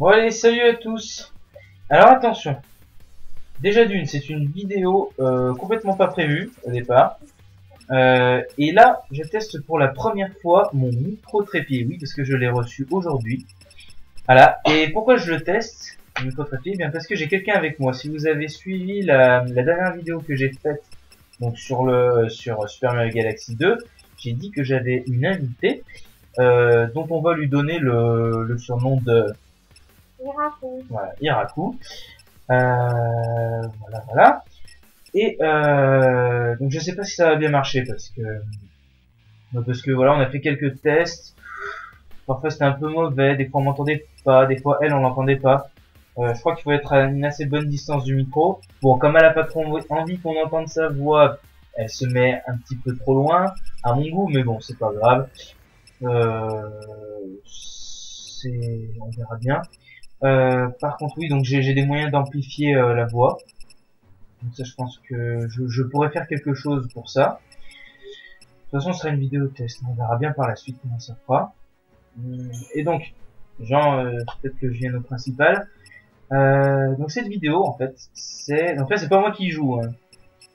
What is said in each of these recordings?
Bon allez, salut à tous. Alors attention. Déjà d'une, c'est une vidéo euh, complètement pas prévue au départ. Euh, et là, je teste pour la première fois mon micro trépied. Oui, parce que je l'ai reçu aujourd'hui. Voilà. Et pourquoi je le teste, le micro trépied? Eh Bien parce que j'ai quelqu'un avec moi. Si vous avez suivi la, dernière vidéo que j'ai faite donc sur le sur Super Mario Galaxy 2, j'ai dit que j'avais une invitée euh, dont on va lui donner le, le surnom de Miracle. voilà, Iraku. Euh, voilà, voilà. Et euh, donc je sais pas si ça va bien marcher parce que parce que voilà, on a fait quelques tests. Parfois c'était un peu mauvais, des fois on m'entendait pas, des fois elle on l'entendait pas. Euh, je crois qu'il faut être à une assez bonne distance du micro. Bon, comme elle a pas trop envie qu'on entende sa voix, elle se met un petit peu trop loin, à mon goût, mais bon, c'est pas grave. Euh, on verra bien. Euh, par contre, oui, donc j'ai des moyens d'amplifier euh, la voix. Donc ça, je pense que je, pourrais faire quelque chose pour ça. De toute façon, ce sera une vidéo test. On verra bien par la suite comment ça fera. Hum, et donc, Jean, euh, peut-être que je viens au principal. Euh, donc cette vidéo, en fait, c'est, en fait, c'est pas moi qui joue. Hein.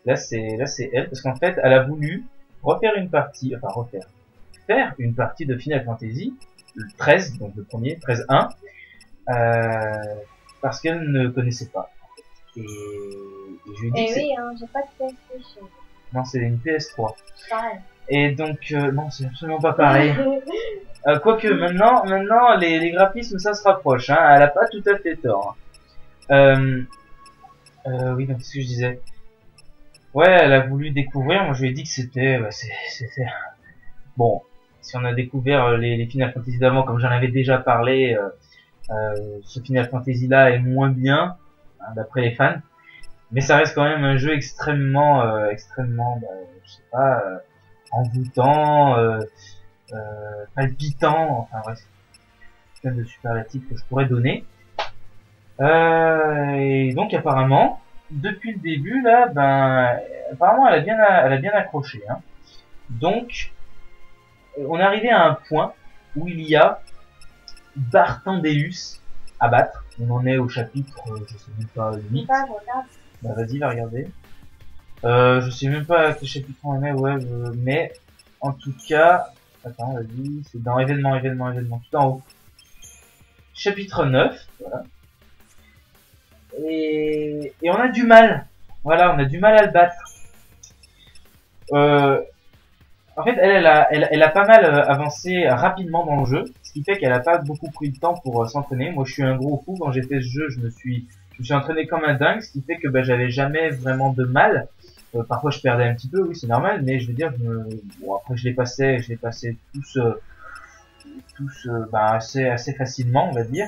Là, c'est, là, c'est elle, parce qu'en fait, elle a voulu refaire une partie, enfin refaire, faire une partie de Final Fantasy, le 13, donc le premier, 13.1, euh, parce qu'elle ne connaissait pas. Et, et je lui ai dit Eh que oui, hein, j'ai pas de PlayStation. non, c'est une PS3. Pareil. Et donc, euh, non, c'est absolument pas pareil. Euh, Quoique maintenant, maintenant les, les graphismes ça se rapproche. Hein, elle a pas tout à fait tort. Euh, euh, oui, donc ce que je disais? Ouais, elle a voulu découvrir. Moi, je lui ai dit que c'était, bah, c'est- c'était bon. Si on a découvert les, les Final Fantasy d'avant, comme j'en avais déjà parlé, euh, ce Final Fantasy là est moins bien hein, d'après les fans. Mais ça reste quand même un jeu extrêmement, euh, extrêmement, bah, je sais pas, euh, envoûtant. Euh, euh, palpitant, enfin bref, plein de superlatifs que je pourrais donner. Euh, et donc apparemment, depuis le début là, ben, apparemment elle a bien, elle a bien accroché. Hein. Donc, on est arrivé à un point où il y a Bartendéus à battre. On en est au chapitre, euh, je sais même pas, 8. Pas. Bah vas-y, va regarder. Euh, je sais même pas à quel chapitre on est, ouais, euh, mais en tout cas, attends, vas-y, c'est dans événement, événement, événement, tout en haut. Chapitre 9, voilà. Et, et on a du mal. Voilà, on a du mal à le battre. Euh, en fait, elle, a, pas mal euh, avancé rapidement dans le jeu, ce qui fait qu'elle a pas beaucoup pris le temps pour euh, s'entraîner. Moi, je suis un gros fou. Quand j'ai fait ce jeu, je me suis, je me suis entraîné comme un dingue, ce qui fait que bah, j'avais jamais vraiment de mal. Euh, parfois, je perdais un petit peu, oui, c'est normal, mais je veux dire, après, je les passais, je les passais tous, tous, bah, assez, assez facilement, on va dire.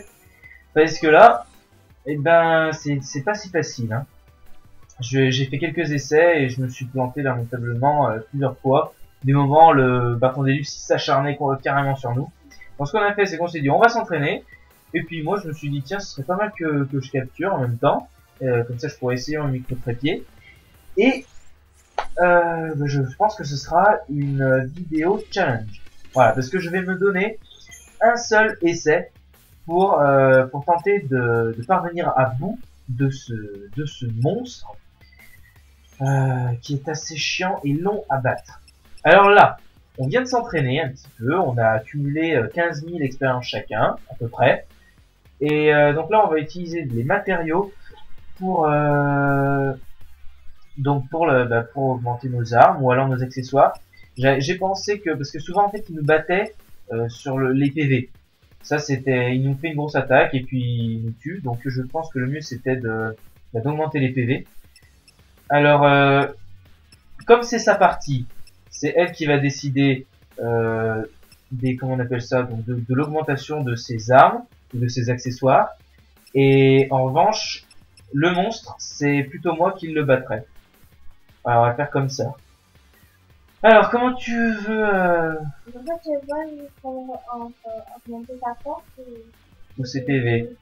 Parce que là, eh ben, c'est, pas si facile. Hein. J'ai fait quelques essais et je me suis planté lamentablement plusieurs fois. Des moments, le bâton des s'acharnait carrément sur nous. Donc, ce qu'on a fait, c'est qu'on s'est dit, on va s'entraîner. Et puis moi, je me suis dit, tiens, ce serait pas mal que, que je capture en même temps. Euh, comme ça, je pourrais essayer en micro trépied. Et euh, ben, je pense que ce sera une vidéo challenge. Voilà, parce que je vais me donner un seul essai pour euh, pour tenter de, de parvenir à bout de ce de ce monstre euh, qui est assez chiant et long à battre. Alors là, on vient de s'entraîner un petit peu, on a accumulé euh, 15 000 expériences chacun, à peu près. Et euh, donc là, on va utiliser les matériaux pour euh, bah, pour augmenter nos armes ou alors nos accessoires. J'ai pensé que parce que souvent en fait ils nous battaient euh, sur le, les PV. Ça c'était ils nous fait une grosse attaque et puis ils nous tuent. Donc je pense que le mieux c'était de bah, d'augmenter les PV. Alors euh, comme c'est sa partie, c'est elle qui va décider euh, des comment on appelle ça donc de, de l'augmentation de ses armes ou de ses accessoires. Et en revanche, le monstre, c'est plutôt moi qui le battrai. Alors, on va faire comme ça. Alors, comment tu veux euh, je vois augmenter sa force. ou ses PV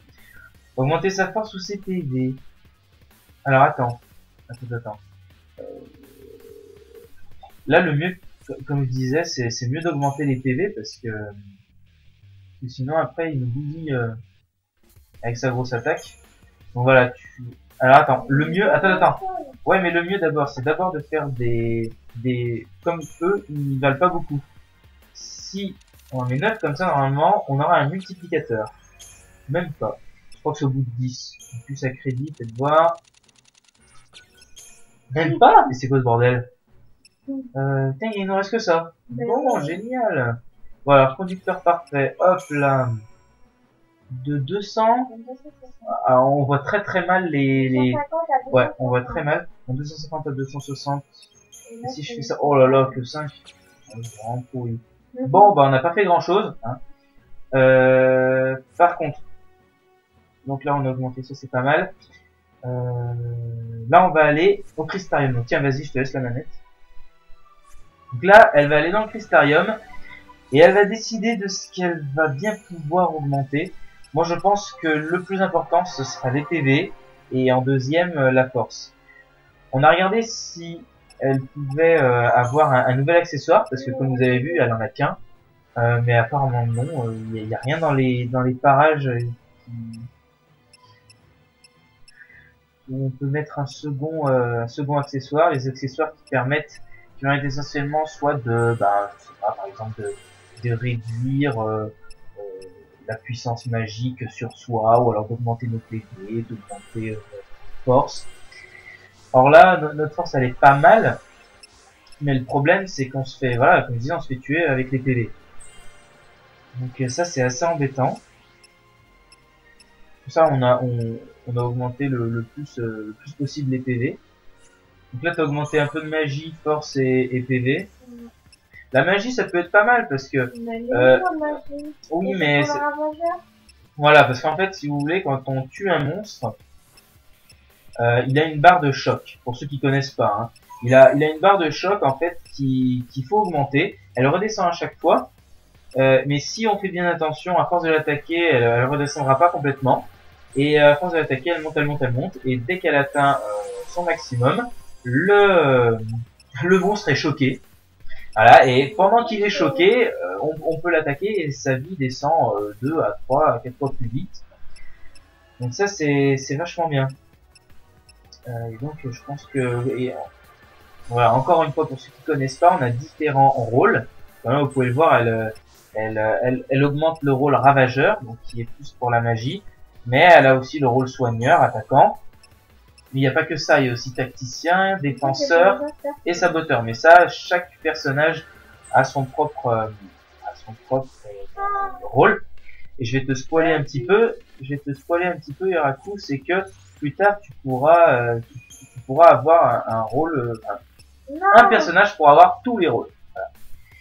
Augmenter sa force ou ses PV Alors, attends. Attends, attends. Euh, Là, le mieux, co- comme je disais, c'est mieux d'augmenter les PV parce que, parce que sinon, après, il nous bousille, euh, avec sa grosse attaque. Donc voilà, tu... Alors attends, le mieux... Attends, attends. Ouais, mais le mieux d'abord, c'est d'abord de faire des... des... Comme eux, ils valent pas beaucoup. Si on en met 9 comme ça, normalement, on aura un multiplicateur. Même pas. Je crois que c'est au bout de 10. Plus à crédit, peut-être voir. Même pas Mais c'est quoi ce bordel? Euh, Tiens, il nous reste que ça. Ben Bon, génial. Voilà, conducteur parfait. Hop là. De 200. Ah, on voit très très mal les... les... 150 à Ouais, on 250. voit très mal. En 250 à 260. Et là, Et si je fais ça... Oh là là, que 5. Oh, c'est vraiment pourri. Mhm. Bon, bah on n'a pas fait grand chose. Hein. Euh, par contre, donc là on a augmenté ça, c'est pas mal. Euh, là on va aller au Crystarium. Donc tiens, vas-y, je te laisse la manette. Donc là, elle va aller dans le Crystarium et elle va décider de ce qu'elle va bien pouvoir augmenter. Moi je pense que le plus important ce sera les PV et en deuxième euh, la force. On a regardé si elle pouvait euh, avoir un, nouvel accessoire parce que comme vous avez vu elle en a qu'un Euh, mais apparemment non il n'y a, rien dans les dans les parages qui où on peut mettre un second un second accessoire les accessoires qui permettent essentiellement soit de bah je sais pas par exemple de, réduire euh, euh, la puissance magique sur soi ou alors d'augmenter nos PV d'augmenter euh, notre force alors là, no- notre force, elle est pas mal. Mais le problème, c'est qu'on se fait, voilà, comme je on se fait tuer avec les PV. Donc ça, c'est assez embêtant. Pour ça, on a, on, a augmenté le, plus, le plus possible les PV. Donc là, t'as augmenté un peu de magie, force et, et PV. La magie, ça peut être pas mal parce que, Euh, oui, Et mais Voilà, parce qu'en fait, si vous voulez, quand on tue un monstre, euh, il a une barre de choc. Pour ceux qui connaissent pas, hein. il a, il a une barre de choc en fait qui qu'il faut augmenter. Elle redescend à chaque fois, Euh, mais si on fait bien attention, à force de l'attaquer, elle, elle redescendra pas complètement. Et à force de l'attaquer, elle monte, elle monte, elle monte. Et dès qu'elle atteint son maximum, le le monstre est choqué. Voilà, et pendant qu'il est choqué, euh, on, peut l'attaquer et sa vie descend euh, 2 à 3 à 4 fois plus vite. Donc ça c'est vachement bien. Euh, et donc je pense que et, euh, voilà encore une fois pour ceux qui connaissent pas, on a différents rôles. Voilà, vous pouvez le voir, elle, euh, elle euh, elle elle augmente le rôle ravageur, donc qui est plus pour la magie, mais elle a aussi le rôle soigneur, attaquant. Mais il n'y a pas que ça, il y a aussi tacticien, défenseur et saboteur. Mais ça, chaque personnage a son propre, euh, a son propre euh, rôle. Et je vais te spoiler un petit peu. Je vais te spoiler un petit peu, Iraku, c'est que plus tard tu pourras, euh, tu, tu pourras avoir un, un rôle, euh, un, personnage pour avoir tous les rôles.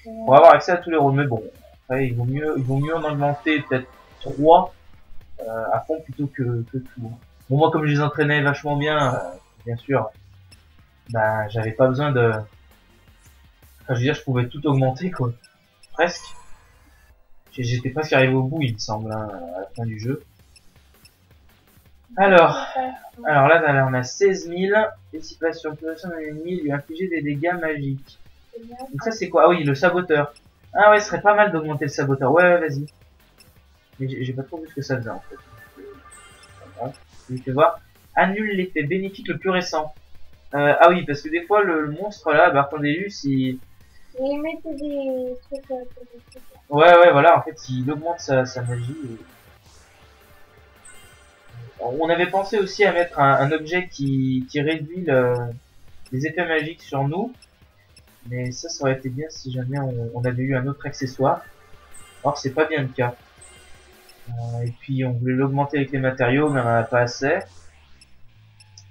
Pour avoir accès à tous les rôles. Mais bon, après, il vaut mieux, il vaut mieux en augmenter peut-être trois euh, à fond plutôt que, que tout. Bon, moi, comme je les entraînais vachement bien, euh, bien sûr, bah, j'avais pas besoin de. Enfin, je veux dire, je pouvais tout augmenter, quoi. Presque. J'étais presque arrivé au bout, il me semble, hein, à la fin du jeu. Alors, alors là, on a 16 000. Dissipation, population d'un ennemi, lui infliger des dégâts magiques. Donc ça, c'est quoi? Ah oui, le saboteur. Ah ouais, ce serait pas mal d'augmenter le saboteur. Ouais, ouais, vas-y. Mais j'ai pas trop vu ce que ça faisait, en fait. Te voir. Annule l'effet bénéfique le plus récent. Euh, ah oui, parce que des fois, le, le monstre, là, Bartondélus, il... Et ils mettent des trucs, euh, des trucs. Ouais, ouais, voilà, en fait, il augmente sa, sa magie. et- On avait pensé aussi à mettre un, un objet qui, qui réduit le- les effets magiques sur nous. Mais ça, ça aurait été bien si jamais on, on avait eu un autre accessoire. Or, c'est pas bien le cas. Euh, et puis, on voulait l'augmenter avec les matériaux, mais on en a pas assez.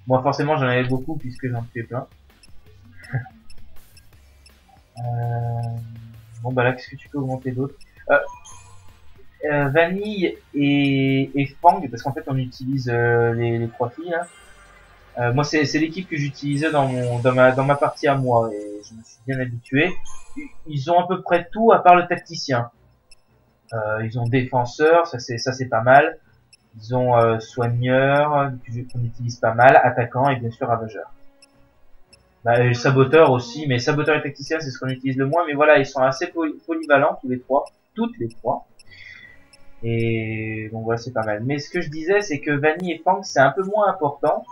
Moi, forcément, j'en avais beaucoup puisque j'en fais plein. Euh, Bon bah là, qu'est-ce que tu peux augmenter d'autre euh, euh, Vanille et, Fang, parce qu'en fait on utilise euh, les, trois filles. Moi c'est l'équipe que j'utilisais dans ma partie à moi et je me suis bien habitué. Ils ont à peu près tout à part le tacticien. Euh, ils ont défenseur, ça c'est ça c'est pas mal. Ils ont euh, soigneur qu'on utilise pas mal, attaquant et bien sûr ravageur. Bah, et saboteur aussi, mais saboteur et tacticien, c'est ce qu'on utilise le moins. Mais voilà, ils sont assez poly- polyvalents tous les trois, toutes les trois. Et donc voilà, c'est pas mal. Mais ce que je disais, c'est que Vanny et Fang, c'est un peu moins important.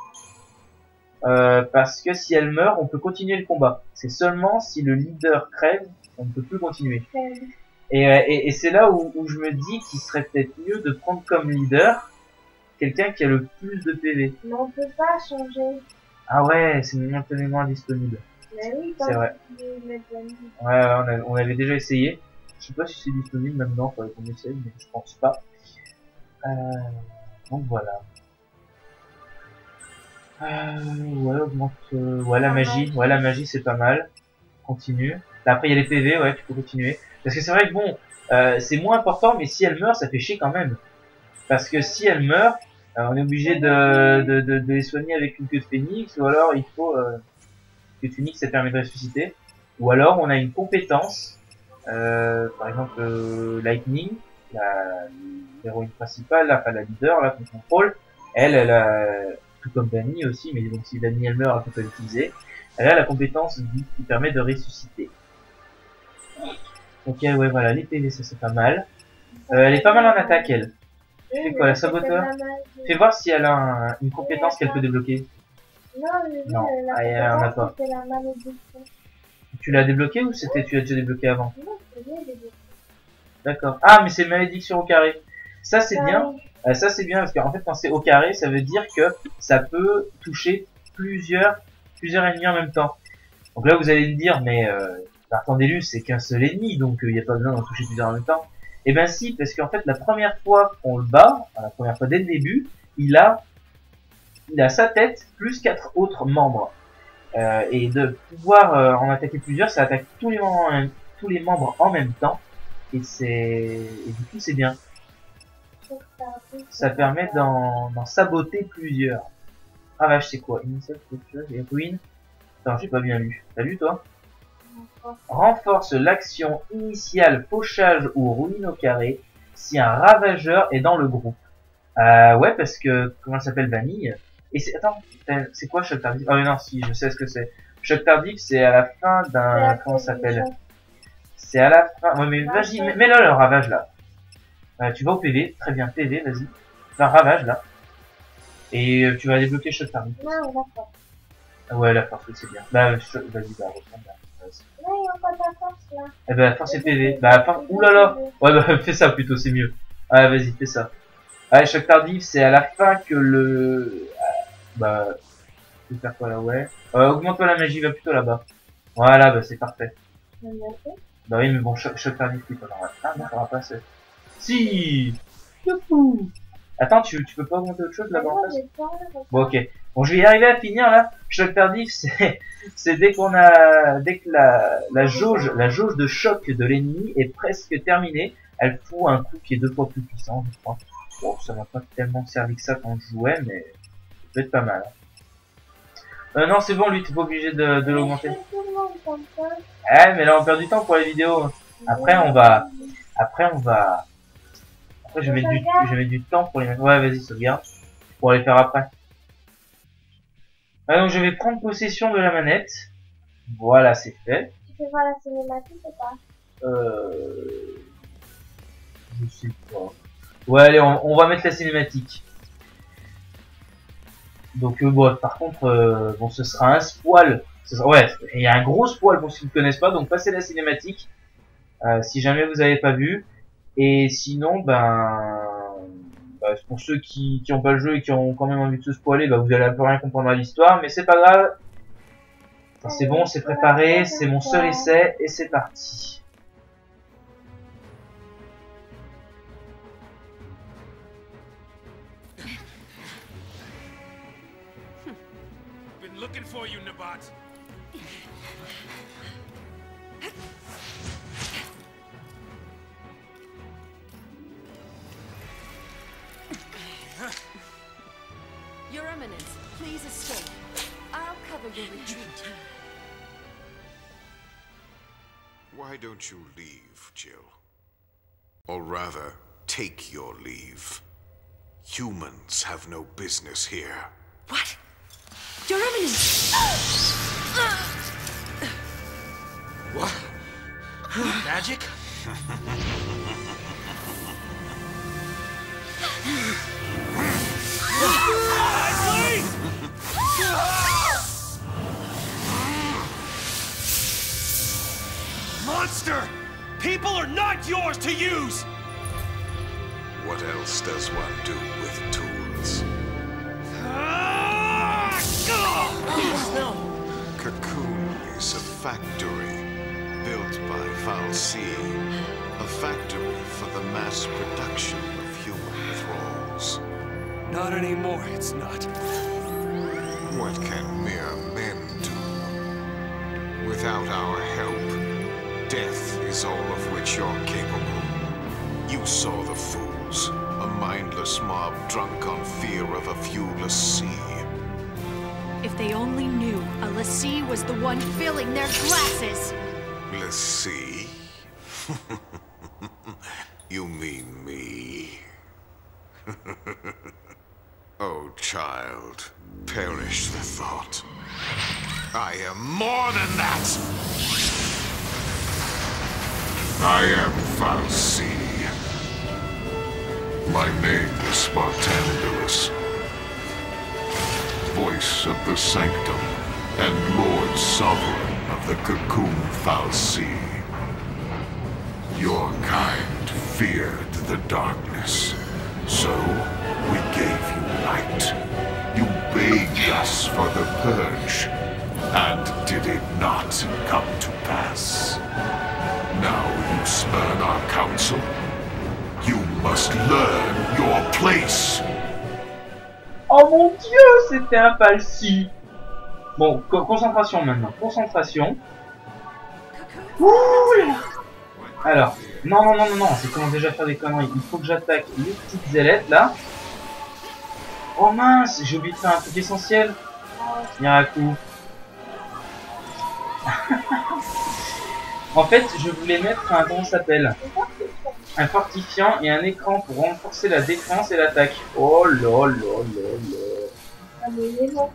Euh, parce que si elle meurt, on peut continuer le combat. C'est seulement si le leader crève, on ne peut plus continuer. Et, euh, et, et c'est là où, où, je me dis qu'il serait peut-être mieux de prendre comme leader quelqu'un qui a le plus de PV. Mais on peut pas changer. Ah ouais, c'est momentanément disponible. Mais oui, C'est vrai. Ouais, on, a- on avait déjà essayé. Je sais pas si c'est disponible maintenant, faudrait qu'on essaye, mais je pense pas. Euh, donc voilà. Euh, ouais, augmente, euh, ouais, la Pas magie, ouais, la magie c'est pas mal. Continue. Là, après il y a les PV, ouais, tu peux continuer. Parce que c'est vrai que bon, euh, c'est moins important, mais si elle meurt, ça fait chier quand même. Parce que si elle meurt, euh, on est obligé de, de, de, de les soigner avec une queue de phénix, ou alors il faut, euh, queue de phénix ça permet de ressusciter. Ou alors on a une compétence, euh, par exemple euh, Lightning, la- l'héroïne principale, là, enfin la leader là qu'on contrôle, elle, elle a, tout comme Dani aussi, mais donc si Dani elle meurt, elle peut pas l'utiliser, elle a la compétence qui permet de ressusciter. Ok, ouais, voilà, les PV, ça c'est pas mal. Euh, elle est pas mal en attaque, elle. Oui, fais quoi, la saboteur. Fais voir si elle a un- une compétence qu'elle peut débloquer. Non, mais Non. la Ah, elle en a pas. Tu l'as débloqué ou c'était tu l'as déjà débloqué avant Non. D'accord. Ah, mais c'est malédiction au carré. Ça c'est Ah bien. oui. Euh, ça c'est bien parce qu'en fait quand c'est au carré, ça veut dire que ça peut toucher plusieurs plusieurs ennemis en même temps. Donc là vous allez me dire mais euh, Bartendellus c'est qu'un seul ennemi donc il n'y a pas besoin d'en toucher plusieurs en même temps. Eh ben si parce qu'en fait la première fois qu'on le bat, enfin, la première fois dès le début, il a il a sa tête plus quatre autres membres. Euh, et de pouvoir euh, en attaquer plusieurs, ça attaque tous les membres en même, temps et c'est et du coup c'est bien. Ça permet d'en saboter plusieurs. Ah vache, c'est quoi? Initial Structure et Ruine? Attends, j'ai pas bien lu. T'as lu toi? Renforce l'action initiale fauchage ou ruine au carré si un ravageur est dans le groupe. Euh, ouais, parce que, comment elle s'appelle Vanille? Et c'est, attends, c'est quoi Choc Tardif? Ah oui, non, si, je sais ce que c'est. Choc Tardif, c'est à la fin d'un, comment ça s'appelle? C'est à la fin, ouais, mais vas-y, mets- mets-le le ravage là. Euh, tu vas au PV, très bien, PV, vas-y. Un ravage là. Et euh, tu vas débloquer Choc Tardif. Non, d'accord. Ah ouais, la force, oui, c'est bien. Bah, vas-y, bah, reprends, bah, vas-y. Non, il n'y a pas de la force là. Eh ben, force et PV. Bah, force, oulala. Ouais, bah, fais ça plutôt, c'est mieux. Ah, vas-y, fais ça. Ouais, choc tardif, c'est à la fin que le... ah, Bah... Je vais faire quoi là, ouais. Euh, augmente-toi la magie, va plutôt là-bas. Voilà, bah c'est parfait. Bah oui, mais bon, choc, choc tardif, auras. Ah non, t'auras pas assez. Si Youhou Attends, tu, tu peux pas augmenter autre chose là-bas en face Bon, ok. Bon, je vais y arriver à finir là. Choc tardif, c'est, c'est dès qu'on a, dès que la, la jauge, la jauge de choc de l'ennemi est presque terminée, elle fout un coup qui est deux fois plus puissant, je crois. Bon, ça m'a pas tellement servi que ça quand je jouais, mais ça peut être pas mal. Euh, non, c'est bon, lui, t'es pas obligé de, de l'augmenter. Eh, mais là, on perd du temps pour les vidéos. Après, on va, après, on va, après, je vais mettre du, je vais mettre du temps pour les mettre. Ouais, vas-y, sauvegarde. Pour les faire après. Ah, donc, je vais prendre possession de la manette. Voilà, c'est fait. Tu peux voir la cinématique ou pas? Euh... Je sais pas. Ouais, allez, on, on va mettre la cinématique. Donc, euh, bon, par contre, euh, bon, ce sera un spoil. Sera- ouais, il y a un gros spoil pour ceux qui ne connaissent pas, donc passez la cinématique. euh, si jamais vous avez pas vu. Et sinon, ben, bah, pour ceux qui qui ont pas le jeu et qui ont quand même envie de se spoiler, bah, vous allez un peu rien comprendre à l'histoire, mais c'est pas grave. C'est bon, c'est préparé, c'est mon seul essai et c'est parti. Why don't you leave, Jill? Or rather, take your leave. Humans have no business here. What? Your Eminence! What? Magic? yours to use! What else does one do with tools? Ugh! Cocoon is a factory built by Valsi. A factory for the mass production of human thralls. Not anymore, it's not. What can mere men do? Without our help, death is all of which you're capable. You saw the fools, a mindless mob drunk on fear of a viewless sea. If they only knew a lassie was the one filling their glasses. Let's you mean me? oh, child, perish the thought. I am more than that! I am Falsi. My name is Spartandulus, voice of the Sanctum and Lord Sovereign of the Cocoon Falsi. Your kind feared the darkness, so we gave you light. You begged us for the purge, and did it not come to pass? Now you must learn your place! Oh mon dieu, c'était un falsi. Bon, co- concentration maintenant. Concentration. Ouh. Alors, non, non, non, non, non, c'est commence déjà faire des conneries. Il faut que j'attaque les petites ailettes là. Oh mince, j'ai oublié de faire un truc essentiel. Miracle. en fait, je voulais mettre un, comment s'appelle? Un fortifiant et un écran pour renforcer la défense et l'attaque. Oh là là là là.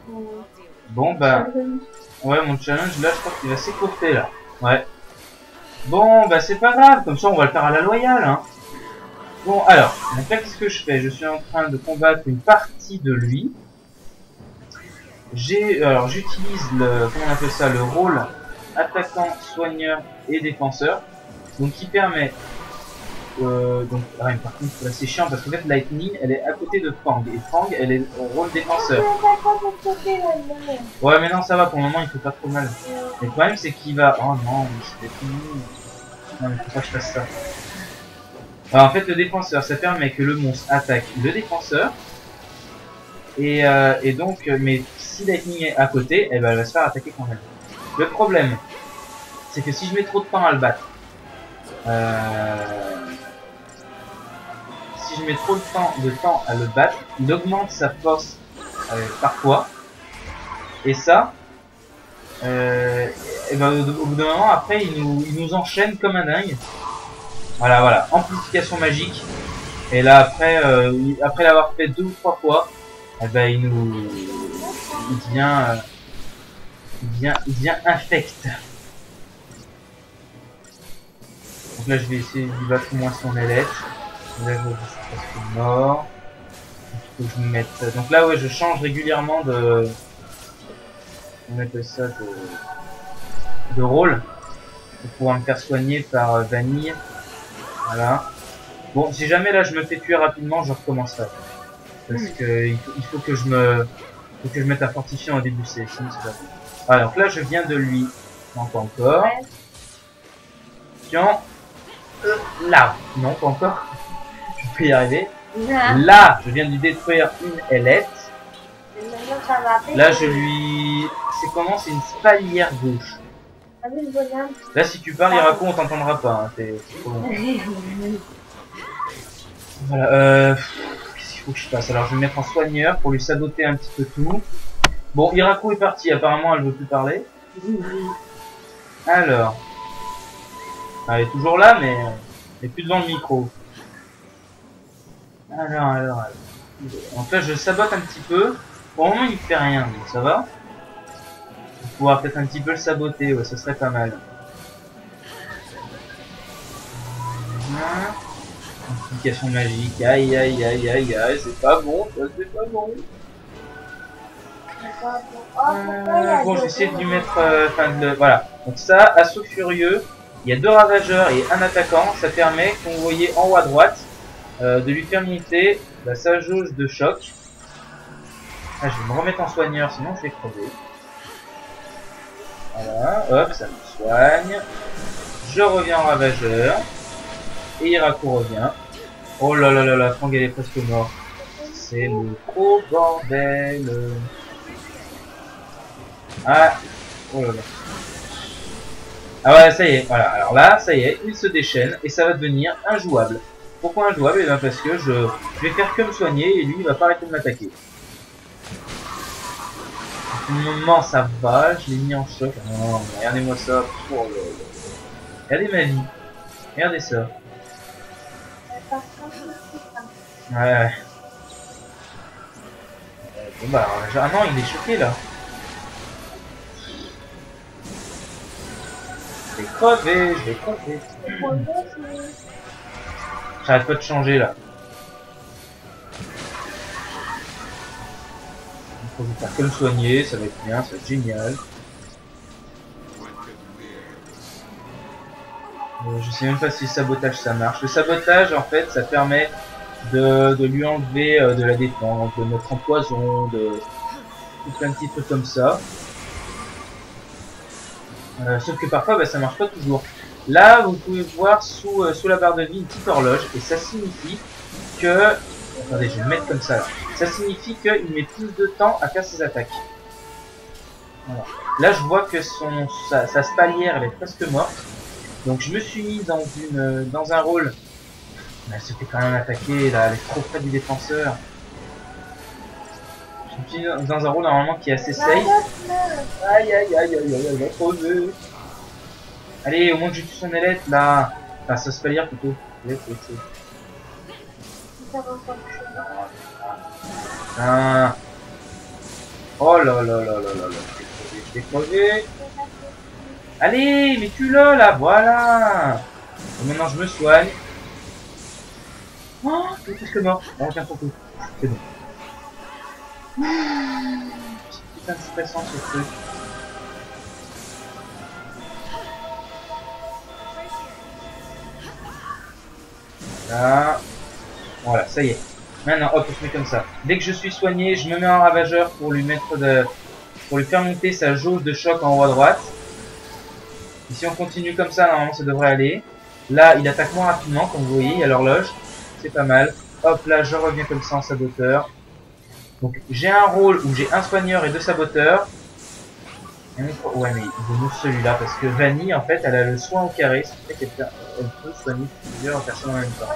Bon bah, ouais, mon challenge là, je crois qu'il va s'écourter là. Ouais. Bon, bah c'est pas grave, comme ça on va le faire à la loyale. Hein. Bon, alors, donc là qu'est-ce que je fais? Je suis en train de combattre une partie de lui. J'ai, alors j'utilise le, comment on appelle ça, le rôle attaquant, soigneur et défenseur. Donc qui permet, euh, donc, ah, par contre c'est chiant parce qu'en fait Lightning elle est à côté de Fang et Fang elle est au rôle défenseur. Ouais mais non ça va pour le moment il fait pas trop mal. Mais le problème c'est qu'il va... Oh non, mais c'était fini. Non mais faut pas que je fasse ça. Alors en fait le défenseur ça permet que le monstre attaque le défenseur. Et, euh, et donc, euh, mais si Lightning est à côté, eh ben, elle va se faire attaquer quand même. Le problème, c'est que si je mets trop de temps à le battre, euh, si je mets trop de temps, à le battre, il augmente sa force euh, parfois. Et ça, euh, ben, au, bout d'un moment, après, il nous, enchaîne comme un dingue. Voilà, voilà, amplification magique. Et là, après, après l'avoir fait deux ou trois fois, eh ben, il nous, il devient, il devient infect. Donc là, je vais essayer de lui battre au moins son ailette. Là, je vois que je suis presque mort. Il faut que je me mette. Donc là, ouais, je change régulièrement de. On appelle ça de. de rôle. Pour pouvoir me faire soigner par euh, Vanille. Voilà. Bon, si jamais là je me fais tuer rapidement, je recommencerai. Parce que il faut, il faut que je me. faut que je mette un fortifiant au début, c'est sinon c'est pas Voilà, donc là je viens de lui. Non, pas encore. Ouais. Tiens. Euh, là. Non, pas encore. je peux y arriver. Ah, Là, je viens de lui détruire une ailette. Là, je lui... C'est comment C'est une spalière gauche. Ah. Là, si tu parles, Irako, on t'entendra pas. Hein. C'est c'est trop long. Voilà, euh... Qu'est-ce qu'il faut que je fasse? Alors, je vais me mettre en soigneur pour lui saboter un petit peu tout. Bon, Irako est parti. Apparemment, elle veut plus parler. Alors... Elle est toujours là, mais... Elle est plus devant le micro. Alors, alors, alors. Donc là, je sabote un petit peu. Pour le moment, il fait rien, donc ça va. On pourra peut-être un petit peu le saboter, ouais, ça serait pas mal. Application magique, aïe aïe aïe aïe aïe, c'est pas bon, ça c'est pas bon. Euh, bon, j'essaie de lui mettre, euh, enfin, voilà. Donc ça, assaut furieux, il y a deux ravageurs et un attaquant, ça permet, comme vous voyez en haut à droite, euh, de lui faire monter bah, sa jauge de choc. Ah, je vais me remettre en soigneur, sinon je vais crever. Voilà, hop, ça me soigne. Je reviens en ravageur. Et Iraku revient. Oh là là là là, Franck elle est presque morte. C'est le gros bordel. Ah, oh là là. Ah ouais, ça y est, voilà. Alors là, ça y est, il se déchaîne et ça va devenir injouable. Pourquoi injouable? Eh bien parce que je, vais faire que me soigner et lui il va pas arrêter de m'attaquer. Moment ça va, je l'ai mis en choc. Regardez-moi ça. Oh. Regardez ma vie. Regardez ça. Ouais. Euh, Bon bah, ah non, il est choqué là. Je vais crever, je vais crever. J'arrête pas de changer là. Il faut vous faire que le soigner, ça va être bien, ça va être génial. Euh, je sais même pas si le sabotage ça marche. Le sabotage en fait ça permet de, de lui enlever euh, de la défense, de mettre en poison, de tout plein de petits trucs comme ça. Euh, sauf que parfois bah, ça marche pas toujours. Là vous pouvez voir sous, euh, sous la barre de vie une petite horloge et ça signifie que... Attendez je vais le mettre comme ça. Ça signifie qu'il met plus de temps à faire ses attaques. Là je vois que son, sa, sa spalière elle est presque morte. Donc je me suis mis dans, une, dans un rôle. Elle se fait quand même attaquer, là, elle est trop près du défenseur. Dans un rôle normalement qui est assez safe. Aïe aïe aïe aïe aïe, elle va crever. Allez, au moins je tue son élève là. Enfin, sa spalière plutôt. Élette, élette, élette. ça va encore plus loin. Ah. Oh là là là là là là. Je crever. Allez, mais tu le là, voilà. Et maintenant je me soigne. Oh, je suis presque mort? On revient pour tout. C'est bon. C'est stressant ce truc. Là. Voilà, ça y est. Maintenant, hop, on se met comme ça. Dès que je suis soigné, je me mets en ravageur pour lui mettre de... pour lui faire monter sa jauge de choc en haut à droite. Et si on continue comme ça, normalement ça devrait aller. Là, il attaque moins rapidement, comme vous voyez, a l'horloge. C'est pas mal. Hop, là, je reviens comme ça en saboteur. Donc, j'ai un rôle où j'ai un soigneur et deux saboteurs. Ouais, mais il vaut mieux celui-là, parce que Vanille, en fait, elle a le soin au carré, ce qui fait qu'elle peut- soigner plusieurs personnes en même temps.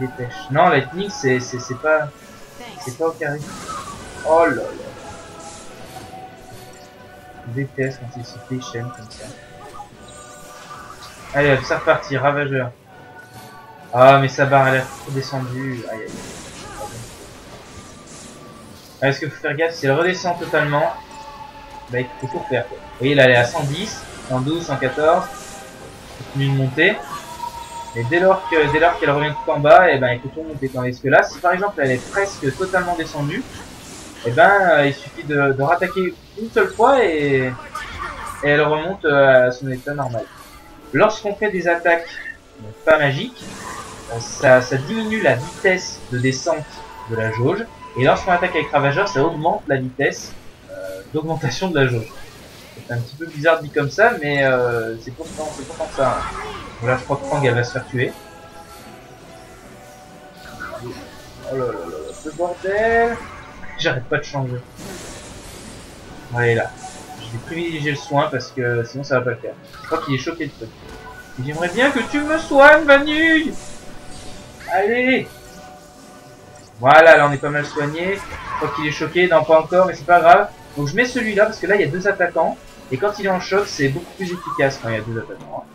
Dépêche. Non, la technique, c'est c'est- c'est pas, c'est pas au carré. Oh là là. Je déteste quand se déchaîne comme ça. Allez, c'est reparti, ravageur. Ah, mais sa barre, elle est redescendue. Aïe, aïe. Ah, Est-ce qu'il faut faire gaffe Si elle redescend totalement, bah, il faut tout. Quoi. Vous voyez, là, elle est à 110, 112, 114. Elle continue de monter. Et dès lors que dès lors qu'elle revient tout en bas, et ben il faut tout monter. Tandis que là, si par exemple elle est presque totalement descendue, et ben euh, il suffit de, rattaquer une seule fois et, elle remonte euh, à son état normal. Lorsqu'on fait des attaques pas magiques, ça, ça diminue la vitesse de descente de la jauge. Et lorsqu'on attaque avec Ravageur, ça augmente la vitesse euh, d'augmentation de la jauge. C'est un petit peu bizarre dit comme ça, mais euh, c'est pourtant, c'est pourtant ça. hein. Bon, Là, je crois que Fang, elle va se faire tuer. Oh là là là ce bordel J'arrête pas de changer. Allez là. Je vais privilégier le soin parce que sinon ça va pas le faire. Je crois qu'il est choqué de truc. J'aimerais bien que tu me soignes, Vanille Allez Voilà, là on est pas mal soigné. Je crois qu'il est choqué, non pas encore, mais c'est pas grave. Donc je mets celui-là parce que là il y a deux attaquants. Et quand il est en choc, c'est beaucoup plus efficace quand il y a deux attaquants. hein.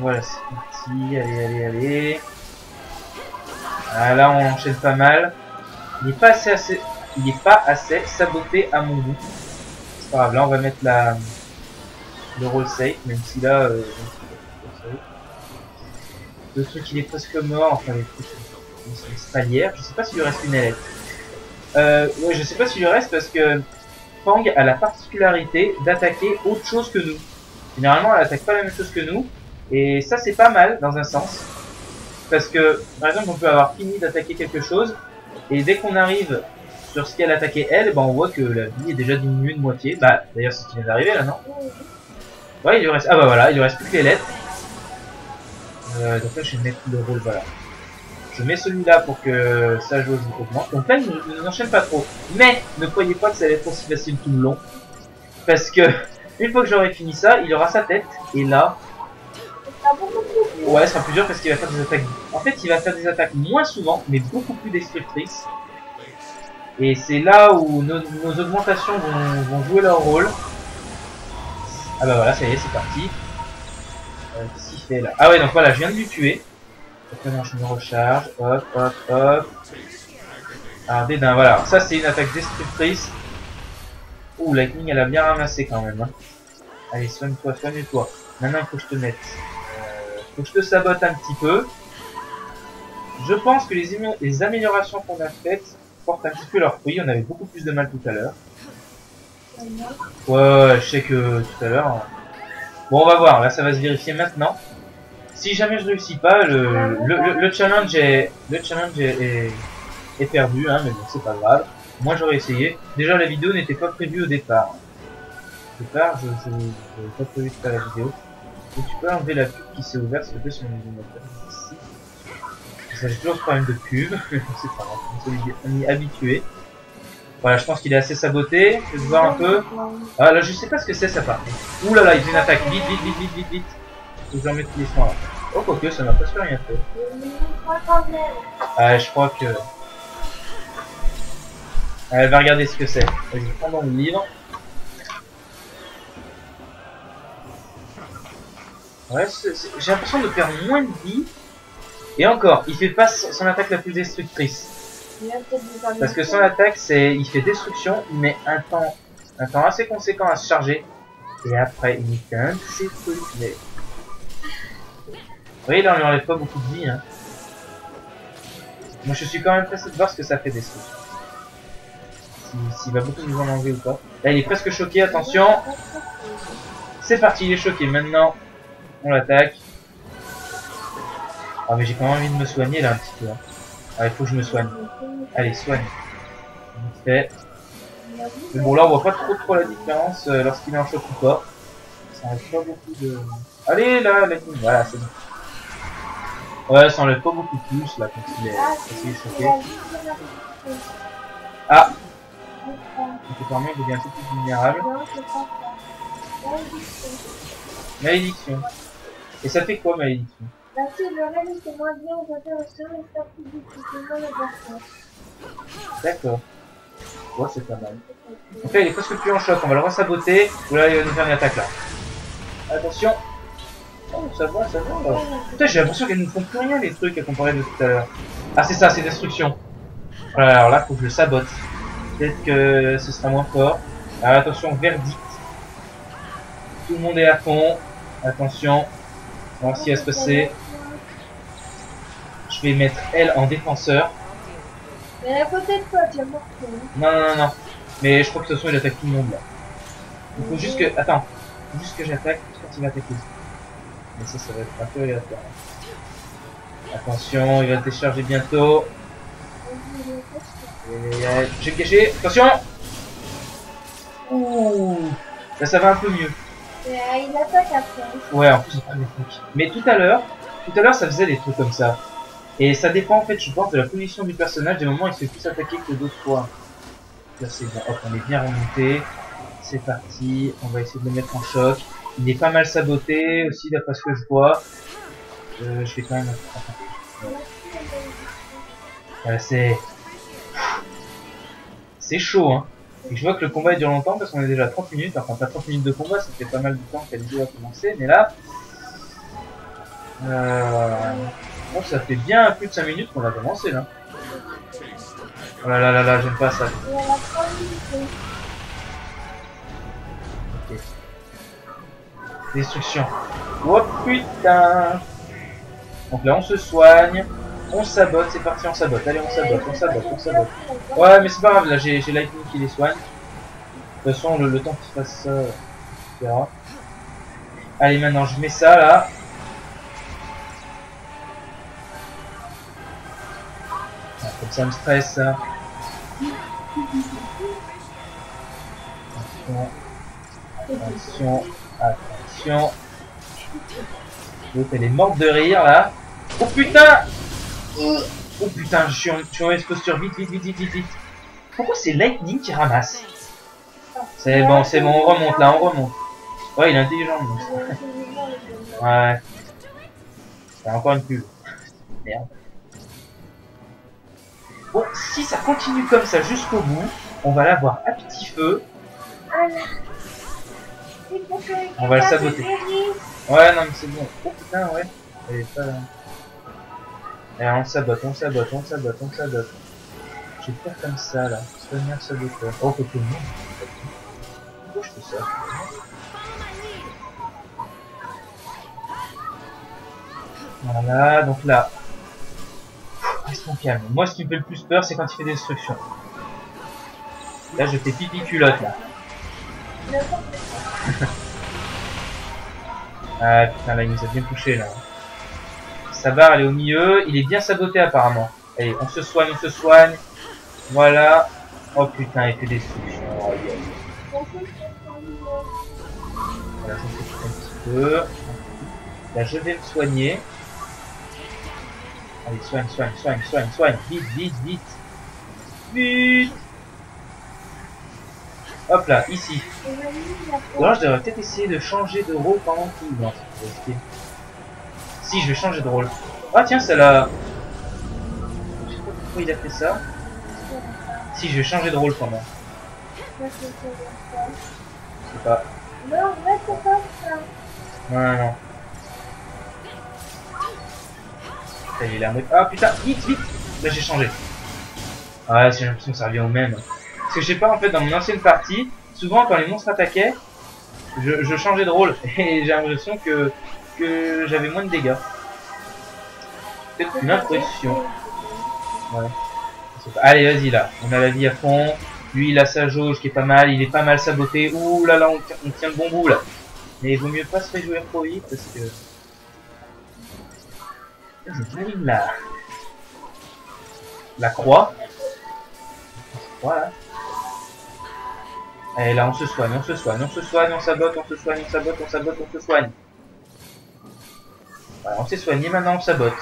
Voilà, c'est parti. Allez, allez, allez. Ah, là, on enchaîne pas mal. Il n'est pas assez, assez, il est pas assez saboté à mon goût. C'est pas grave. Là, on va mettre la, le roll safe, même si là, euh, le truc, il est presque mort. Enfin, les trucs, sont spalières. Je sais pas s'il lui reste une ailette. Euh, ouais, je sais pas s'il lui reste parce que Fang a la particularité d'attaquer autre chose que nous. Généralement, elle attaque pas la même chose que nous. Et ça, c'est pas mal, dans un sens. Parce que, par exemple, on peut avoir fini d'attaquer quelque chose. Et dès qu'on arrive sur ce qu'elle attaquait elle, ben on voit que la vie est déjà diminuée de moitié. Bah, d'ailleurs, c'est ce qui vient d'arriver, là, non? Ouais, il lui reste... Ah bah voilà, il lui reste plus que les lettres. Euh, donc là, je vais mettre le rôle, voilà. Je mets celui-là pour que sa jauge augmente. Donc là, il ne nous enchaîne pas trop. Mais, ne croyez pas que ça va être aussi facile tout le long. Parce que, une fois que j'aurai fini ça, il aura sa tête. Et là, Ça ouais, ce sera plus dur parce qu'il va faire des attaques. En fait, il va faire des attaques moins souvent, mais beaucoup plus destructrices. Et c'est là où nos, nos augmentations vont, vont jouer leur rôle. Ah bah voilà, ça y est, c'est parti. Là Ah ouais, donc voilà, je viens de lui tuer. Maintenant, je me recharge. Hop, hop, hop. Alors, dédain, voilà. Alors, ça, c'est une attaque destructrice. Ouh, Lightning, elle a bien ramassé quand même. Hein. Allez, soigne-toi, soigne-toi. Maintenant, faut que je te mette. Euh, faut que je te sabote un petit peu. Je pense que les, améliorations qu'on a faites portent un petit peu leurs fruits. On avait beaucoup plus de mal tout à l'heure. Ouais, ouais, je sais que tout à l'heure. hein. Bon, on va voir. Là, ça va se vérifier maintenant. Si jamais je réussis pas, le, le, le- le challenge est perdu, hein, mais bon, c'est pas grave. Moi, j'aurais essayé. Déjà, la vidéo n'était pas prévue au départ. Au départ, je j'avais pas prévu de faire la vidéo. Et tu peux enlever la pub qui s'est ouverte, s'il te plaît, sur mon ordinateur. J'ai toujours ce problème de pub. c'est pas grave, on est habitué. Voilà, je pense qu'il est assez saboté. Je vais voir un peu. Ah là, je sais pas ce que c'est ça part. Ouh là là, il fait une attaque. Vite, vite, vite, vite, vite, vite. Faut que je remette tous les soins là. Quoique, ça m'a presque rien fait. Ah, je crois que. Elle va regarder ce que c'est. Vas-y, dans le livre. Ouais, j'ai l'impression de perdre moins de vie. Et encore, il fait pas son son attaque la plus destructrice. Parce que son attaque, c'est, il fait destruction, il met un temps, un temps assez conséquent à se charger, et après il met un de ses trucs. Mais... Vous voyez, là on lui enlève pas beaucoup de vie. Hein. Moi je suis quand même pressé de voir ce que ça fait. Si- S'il va beaucoup nous en enlever ou pas. Là il est presque choqué, attention. C'est parti, il est choqué. Maintenant, on l'attaque. Ah mais j'ai quand même envie de me soigner là un petit peu. hein. Ah, il faut que je me soigne. Allez, soigne. Fait. Mais bon, là, on voit pas trop trop la différence euh, lorsqu'il est en choc ou pas. Ça enlève pas beaucoup de... Allez, là, la. Voilà, c'est bon. Ouais, ça enlève pas beaucoup plus, là, quand il est, est choqué. Ah apparemment, il devient un peu plus vulnérable. Malédiction. Et ça fait quoi, malédiction? De c'est moins bien interruptions et ça plus. D'accord. Ouais, c'est pas mal. Donc là, il est presque plus en choc. On va le re-saboter. Ou là, il va nous faire une attaque, là. Attention. Oh, ça va, ça va. Putain, j'ai l'impression qu'elles ne font plus rien, les trucs, à comparer de tout à l'heure. Ah, c'est ça, c'est destruction. Voilà, alors là, faut que je le sabote. Peut-être que ce sera moins fort. Alors, attention, verdict. Tout le monde est à fond. Attention. On va voir ce qui va se passer. Je vais mettre elle en défenseur. Mais à côté de toi, tu vas mort. Non, non, non, non. Mais je crois que de toute façon, il attaque tout le monde là. Il faut juste que. Attends. Il faut juste que j'attaque quand il va attaquer. Mais ça, ça va être un peu aléatoire. Attention, il va décharger bientôt. Euh, J'ai caché. Attention Ouh Là, ça va un peu mieux. Euh, il attaque après. Ouais, en plus, il prend des trucs. Mais tout à l'heure, tout à l'heure, ça faisait des trucs comme ça. Et ça dépend, en fait, je pense, de la position du personnage. Des moments, il se fait plus attaquer que d'autres fois. Là, c'est bon. Hop, on est bien remonté. C'est parti. On va essayer de le mettre en choc. Il est pas mal saboté aussi, d'après ce que je vois. Euh, je vais quand même... Ouais, c'est... C'est chaud, hein. Et je vois que le combat dure longtemps parce qu'on est déjà à 30 minutes. Enfin, pas 30 minutes de combat, ça fait pas mal de temps que la vidéo a commencé. Mais là... Euh... Bon, ça fait bien plus de 5 minutes qu'on a commencé, là. Oh là là là là, j'aime pas ça. Destruction. Oh putain Donc là on se soigne, on sabote, c'est parti on sabote, allez on sabote, on sabote, on sabote. Ouais mais c'est pas grave, là j'ai Lightning qui les soigne. toute façon, le, le temps qu'il fasse ça. Allez, maintenant, je mets ça là. Comme ça me stresse, ça. Attention, attention, attention. Elle est morte de rire là. Oh putain Oh putain, je suis en, je posture. Vite, vite, vite, vite, vite. Pourquoi c'est Lightning qui ramasse? C'est bon, c'est bon, on remonte là, on remonte. Ouais, il est intelligent, le. Ouais. C'est encore une pub. Merde. Bon, si ça continue comme ça jusqu'au bout, on va l'avoir à petit feu. On va le saboter. Ouais, non, mais c'est bon. Oh putain, ouais. Elle est pas là. Allez, on sabote, on sabote, on sabote, on sabote. Vais faire comme ça, là. Soigner saboteur. Oh, que le monde. Pourquoi je fais ça? Voilà, donc là. Restons calmes. Moi, ce qui me fait le plus peur, c'est quand il fait des destructions. Là, je fais pipi culotte, là. Ah putain là il nous a bien touché là. Sa barre elle est au milieu, il est bien saboté apparemment. Allez, on se soigne, on se soigne. Voilà. Oh putain, il des destructions. Oh, Voilà, un petit peu. Là je vais me soigner. Allez, soigne, soigne, soigne, soigne, soigne. Vite, vite, vite. Vite. Hop là, ici. Ou alors je devrais peut-être essayer de changer de rôle pendant tout. Non. Si, je vais changer de rôle. Ah tiens, ça l'a... Je sais pas pourquoi il a fait ça. Si, je vais changer de rôle pendant. Je sais pas. Non, reste comme ça. Non, non, il est. Ah putain, vite, vite Là, j'ai changé. Ah Ouais, j'ai l'impression que ça revient au même. Parce que je sais pas, en fait, dans mon ancienne partie, souvent quand les monstres attaquaient, je, changeais de rôle. Et j'ai l'impression que, que j'avais moins de dégâts. Peut-être une impression. Ouais. Allez, vas-y là. On a la vie à fond. Lui, il a sa jauge qui est pas mal. Il est pas mal saboté. Ouh là là, on, tient- on tient le bon bout là. Mais il vaut mieux pas se réjouir trop vite parce que. Je la. La croix. Voilà. Et là, on se soigne, on se soigne, on se soigne, on sabote, on se soigne, on sabote, on sabote, on se soigne. Voilà, on s'est soigné, maintenant on sabote.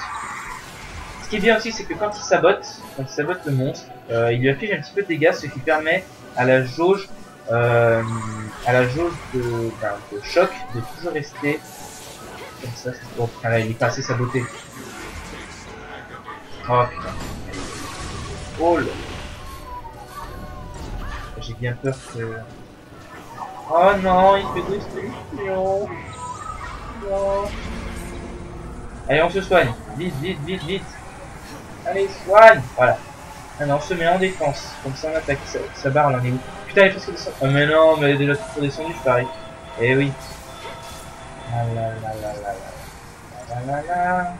Ce qui est bien aussi, c'est que quand il sabote, quand il sabote le monstre, euh, il lui affiche un petit peu de dégâts, ce qui permet à la jauge, euh, à la jauge de, ben, de choc de toujours rester comme ça. Bon, putain, là, il est pas assez saboté. Oh putain. Oh là. J'ai bien peur que... Oh non, il fait destruction. Non. Allez, on se soigne. Vite, vite, vite, vite. Allez, soigne. Voilà. Maintenant, on se met en défense. Comme ça, on attaque. Sa barre, elle en est où Putain, elle est presque descendue. Oh, mais non, mais elle est déjà trop descendue, je parie. Eh oui. Ah là là là là là. Ah là là là.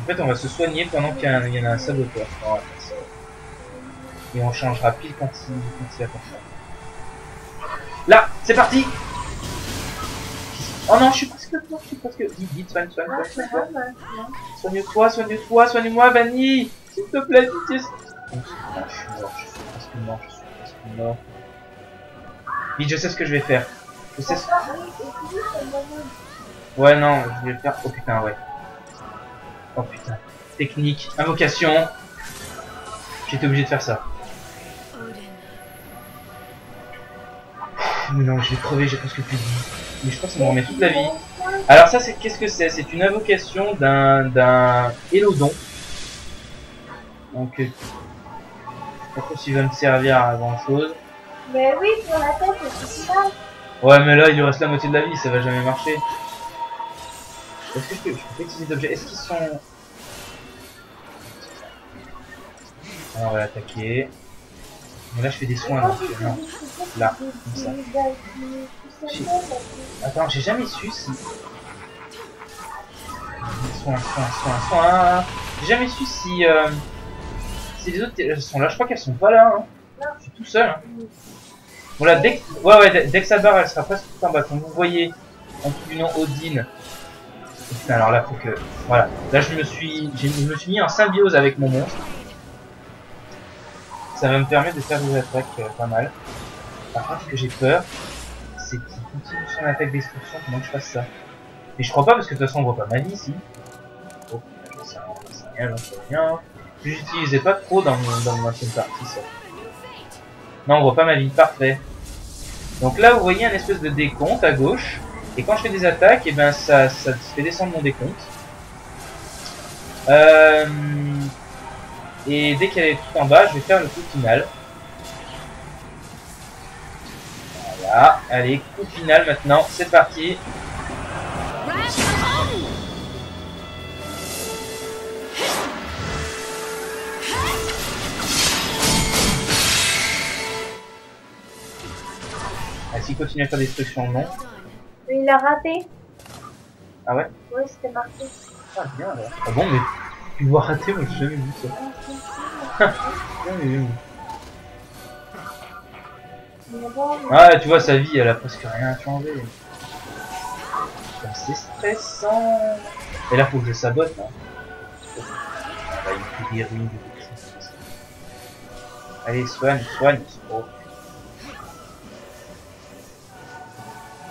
En fait, on va se soigner pendant qu'il y en a un saboteur. Et on changera pile quand il, quand il ça. Là, c'est parti Oh non, je suis presque mort, je suis presque... Vite, vite, soigne, soigne, Ah, soigne. Soigne-toi, soigne-toi, soigne-moi, Vanille S'il te plaît, pitié Oh, je suis mort, je suis presque mort, je suis presque mort. Vite, je sais ce que je vais faire. Je sais ce... Ah Ouais, non, je vais le faire. Oh putain, ouais. Oh putain. Technique, invocation. J'étais obligé de faire ça. Non, je vais crever, j'ai presque plus de vie. Mais je pense que ça me remet toute la vie. Alors ça, c'est qu'est-ce que c'est? C'est une invocation d'un d'un Élodon. Donc, euh, je sais pas trop s'il va me servir à grand chose. Mais oui, pour la tête, c'est mal. Ouais, mais là, il lui reste la moitié de la vie, ça va jamais marcher. Est-ce que je peux, je peux utiliser d'objets Est-ce qu'ils sont... Alors, on va l'attaquer. Là, je fais des soins, non. Là, comme ça. Attends, j'ai jamais su si... Soins, soins, soins, soins... J'ai jamais su si... Euh... Si les autres sont là, je crois qu'elles sont pas là. Hein. Je suis tout seul. Hein. Voilà, dès que, ouais, ouais, dès- que sa barre elle sera presque tout en bas, quand vous voyez en dessous du nom Odin. Putain, alors là, faut que. Voilà. Là, je me suis, je me suis mis en symbiose avec mon monstre. Ça va me permettre de faire des attaques euh, pas mal. Par contre, ce que j'ai peur, c'est qu'il continue son attaque destruction pendant que je fasse ça. Mais je crois pas parce que de toute façon on voit pas ma vie ici. Oh, sais rien, rien. J'utilisais pas trop dans, mon- ancienne partie ça. Non, on voit pas ma vie, parfait. Donc là, vous voyez un espèce de décompte à gauche. Et quand je fais des attaques, et ben ça, ça fait descendre mon décompte. Euh, et dès qu'elle est tout en bas, je vais faire le coup final. Voilà, allez, coup final maintenant, c'est parti. Home! Ah, s'il continue à faire destruction, non. Il a raté. Ah ouais? Oui, c'était marqué. Ah bien alors. Ah bon, mais tu vois rater, moi j'ai jamais vu ça. Jamais vu. Mais bon, Ah, tu vois, sa vie, elle a presque rien changé. C'est stressant. Et là, faut que je sabote, là. Ah, bah, il ça. Allez, soigne, soigne. Oh.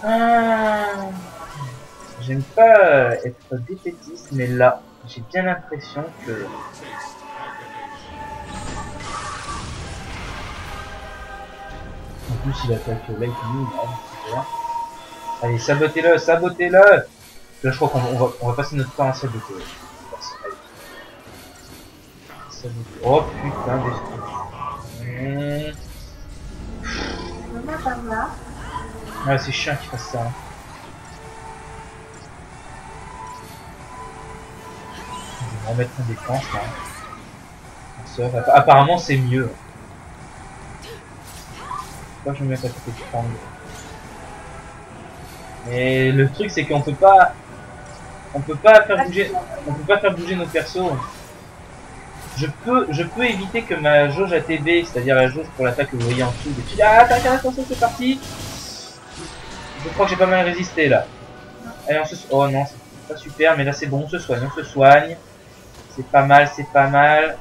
Ah. J'aime pas être défaitiste, mais là, j'ai bien l'impression que... En plus, il attaque Lightning, hein. Allez, sabotez-le, sabotez-le Là, je crois qu'on va, on passer notre temps à saboter. Oh putain, des... là. Ah, c'est chiant qu'il fasse ça. hein. Je vais remettre une défense là. Apparemment, c'est mieux. Pourquoi je me mets à côté de Fang Mais le truc, c'est qu'on peut pas. On peut pas faire bouger. On peut pas faire bouger nos persos. Je peux, je peux éviter que ma jauge ATB, c'est-à-dire la jauge pour l'attaque que vous voyez en dessous, ah, attention, c'est parti. Je crois que j'ai pas mal résisté là. Allez, on se Oh non, c'est pas super, mais là c'est bon, on se soigne, on se soigne. C'est pas mal, c'est pas mal.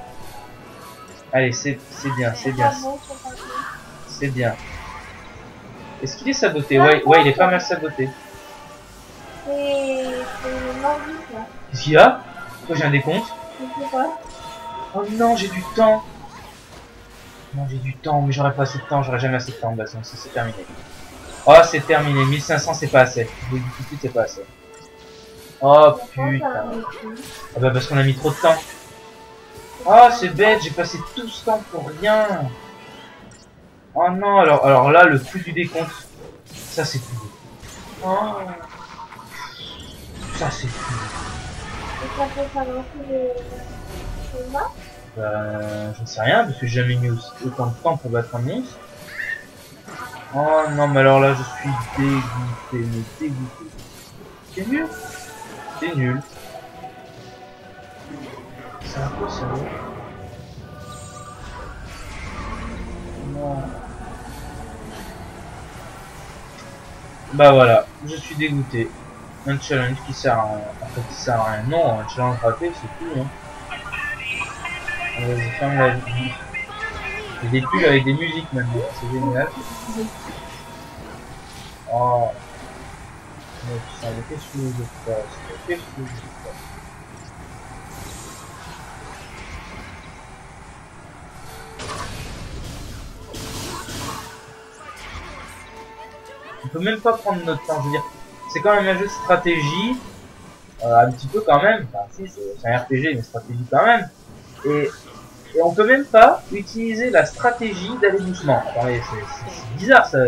Allez, c'est bien, c'est bien, c'est bien. Est-ce qu'il est saboté? Ouais, ouais, il est pas mal saboté. C'est. Qu'est-ce qu'il a? Pourquoi j'ai un décompte. Oh non, j'ai du temps. Non, j'ai du temps, mais j'aurais pas assez de temps, j'aurais jamais assez de temps. Donc ça c'est terminé. Oh, c'est terminé. 1500, c'est pas assez. De c'est pas assez. Oh putain. Ah bah parce qu'on a mis trop de temps. Oh, c'est bête, j'ai passé tout ce temps pour rien. Oh non, alors, alors là, le coup du décompte, ça c'est plus beau. Oh. Ça c'est plus beau. Bah, j'en sais rien, parce que j'ai jamais mis autant de temps pour battre un monstre. Oh non, mais alors là, je suis dégoûté, mais dégoûté. C'est nul. C'est nul. C'est ça. Non. Bah voilà, je suis dégoûté. Un challenge qui sert à rien. En fait, qui sert à rien. Non, un challenge raté, c'est tout. Hein. Euh, je ferme la vie. J'ai des pulls avec des musiques maintenant, c'est génial. Oh. Je fasse On peut même pas prendre notre temps, je veux dire, c'est quand même un jeu de stratégie, euh, un petit peu quand même, enfin si, c'est un RPG, mais stratégie quand même. Et, et on peut même pas utiliser la stratégie d'aller doucement. C'est bizarre ça.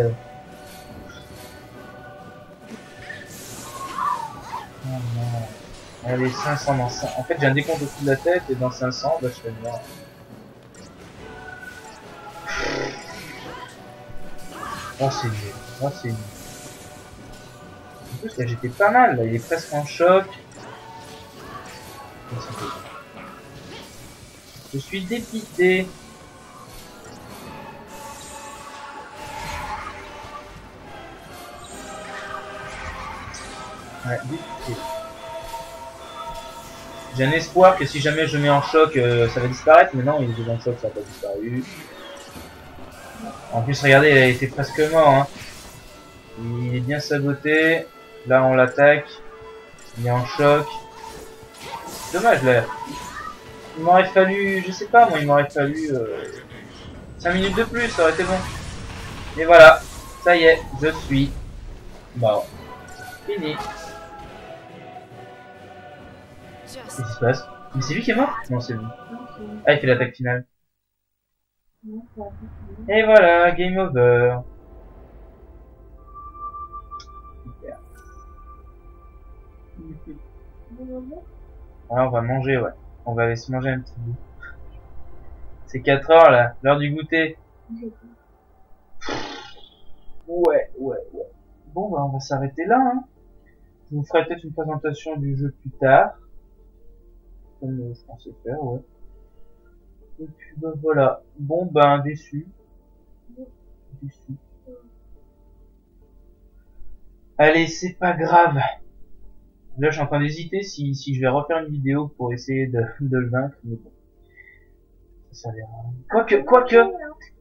Allez, 500 dans 5. En fait, j'ai un décompte au-dessus de la tête et dans 500, bah je fais bien. Oh, c'est nul. Oh, c'est nul. En plus, là, j'étais pas mal. Là, il est presque en choc. Oh. Je suis dépité. Ouais, dépité. J'ai un espoir que si jamais je mets en choc, euh, ça va disparaître, mais non, il est en choc, ça n'a pas disparu. En plus, regardez, il a été presque mort. Hein. Il est bien saboté. Là, on l'attaque. Il est en choc. Dommage, là. Il m'aurait fallu, je sais pas, moi, il m'aurait fallu euh, 5 minutes de plus, ça aurait été bon. Et voilà, ça y est, je suis mort. Fini. Qu'est-ce qui se passe Mais c'est lui qui est mort Non, c'est lui. Ah, il fait l'attaque finale. Et voilà, game over. Super. Ah, on va manger, ouais. On va aller se manger un petit bout. C'est 4 heures là, l'heure du goûter. Ouais, ouais, ouais. Bon, bah, on va s'arrêter là, hein. Je vous ferai peut-être une présentation du jeu plus tard. Comme je pensais faire, ouais. Et puis, bah, voilà. Bon, ben, déçu. Déçu. Allez, c'est pas grave. Là, je suis en train d'hésiter si, si je vais refaire une vidéo pour essayer de, de le vaincre, mais bon. Ça verra. Quoique, quoique,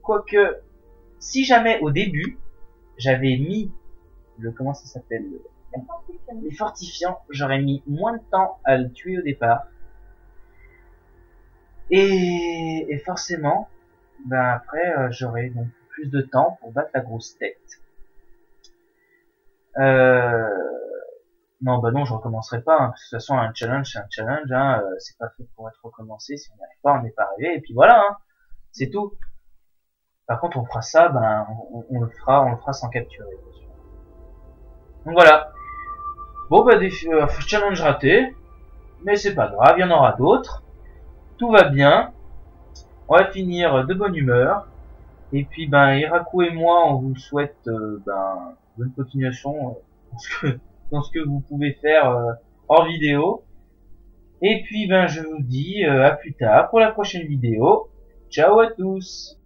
quoique, si jamais au début, j'avais mis le, comment ça s'appelle, le- les fortifiants, j'aurais mis moins de temps à le tuer au départ. Et, et forcément, ben après, euh, j'aurais donc plus de temps pour battre la grosse tête. Euh, non, bah non, je recommencerai pas. hein, de toute façon, un challenge, c'est un challenge. Hein, euh, c'est pas fait pour être recommencé. Si on n'y arrive pas, on n'est pas arrivé. Et puis voilà, hein, c'est tout. Par contre, on fera ça, ben, on, le fera, on le fera sans capturer. Donc voilà. Bon, bah, des euh, challenge raté. Mais c'est pas grave, il y en aura d'autres. Tout va bien. On va finir de bonne humeur. Et puis, ben, Iraku et moi, on vous souhaite, euh, ben, bonne continuation euh, dans ce que, dans ce que vous pouvez faire euh, hors vidéo. Et puis, ben, je vous dis euh, à plus tard pour la prochaine vidéo. Ciao à tous